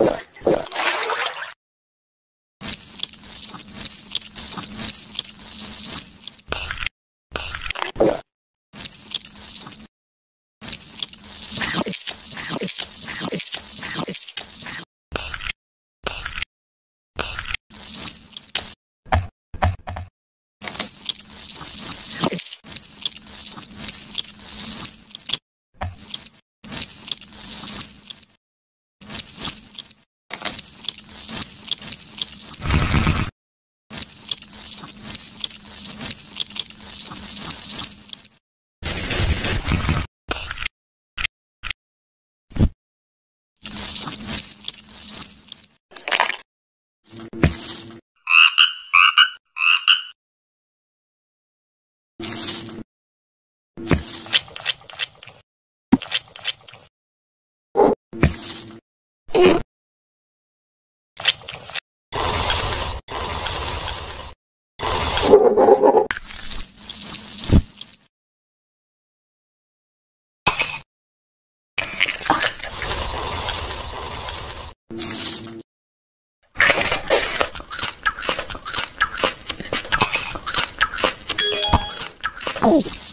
Bye. Oh.